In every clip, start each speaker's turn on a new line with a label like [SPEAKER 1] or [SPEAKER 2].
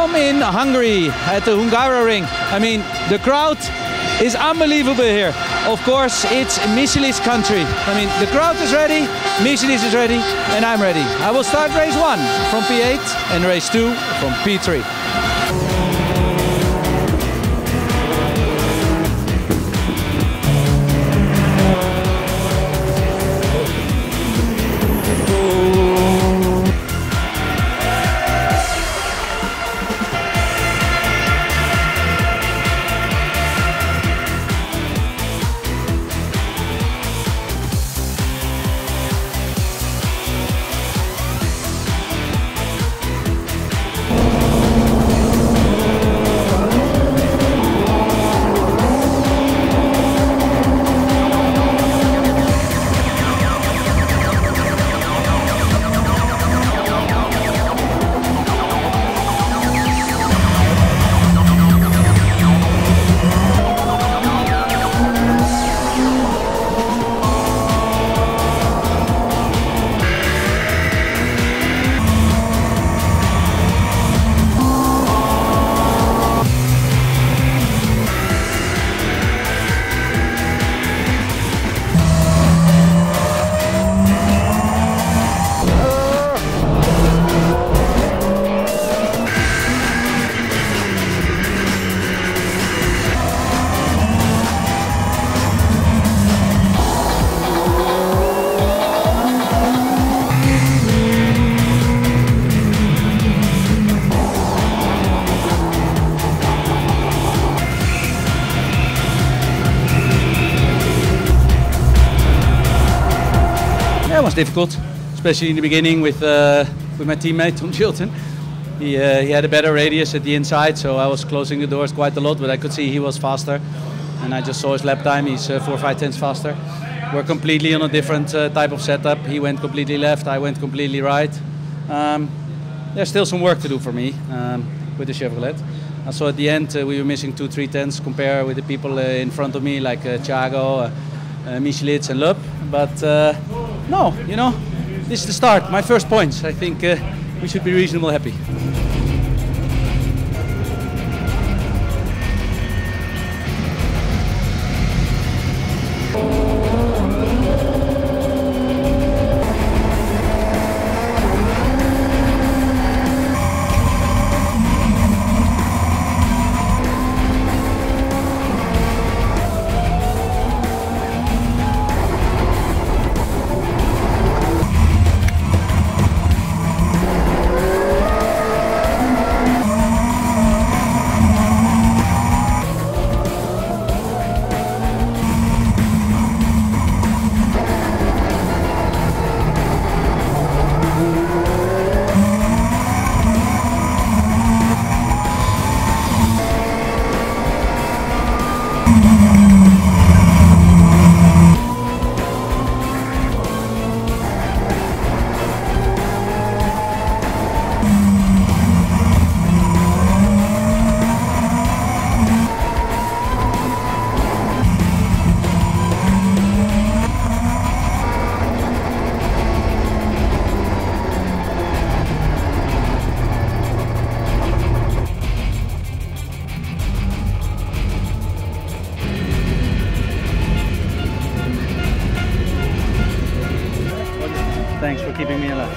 [SPEAKER 1] Welcome in Hungary at the Hungaroring. I mean, the crowd is unbelievable here. Of course, it's Michelisz's country. I mean, the crowd is ready, Michelin is ready, and I'm ready. I will start race one from P8 and race two from P3. It was difficult, especially in the beginning with uh, with my teammate Tom Chilton. He, uh, he had a better radius at the inside, so I was closing the doors quite a lot, but I could see he was faster. And I just saw his lap time, he's uh, four or five tenths faster. We're completely on a different uh, type of setup. He went completely left, I went completely right. Um, there's still some work to do for me um, with the Chevrolet. And so at the end, uh, we were missing two, three tenths compared with the people uh, in front of me, like uh, Tiago, uh, Michelisz, and Loeb. But no, you know, this is the start, my first points. I think uh, we should be reasonably happy. Thanks for keeping me alive.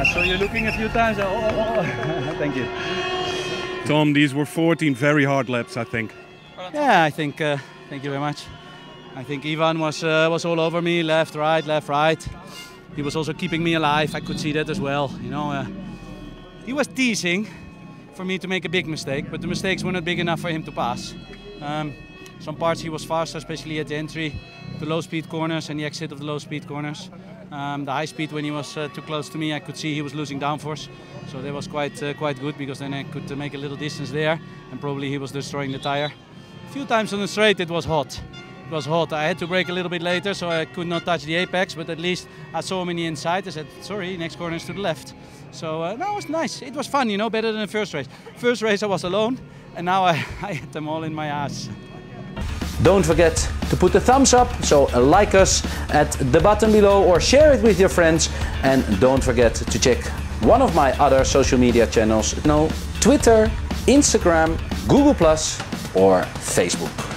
[SPEAKER 1] I saw you looking a few times. Oh, oh, oh. Thank you.
[SPEAKER 2] Tom, these were 14 very hard laps, I think.
[SPEAKER 1] Yeah, I think. Uh, thank you very much. I think Ivan was uh, was all over me, left, right, left, right. He was also keeping me alive. I could see that as well. You know, uh, he was teasing for me to make a big mistake, but the mistakes were not big enough for him to pass. Um, some parts he was faster, especially at the entry, the low speed corners and the exit of the low speed corners. Um, the high speed when he was uh, too close to me, I could see he was losing downforce, so that was quite uh, quite good because then I could uh, make a little distance there, and probably he was destroying the tire. A few times on the straight it was hot. It was hot. I had to brake a little bit later, so I could not touch the apex. But at least I saw him in the inside. I said, "Sorry, next corner is to the left." So uh, no, was nice. It was fun, you know, better than the first race. First race I was alone, and now I, I had them all in my ass.
[SPEAKER 3] Don't forget to put the thumbs up, so like us at the button below or share it with your friends. And don't forget to check one of my other social media channels, know, Twitter, Instagram, Google Plus or Facebook.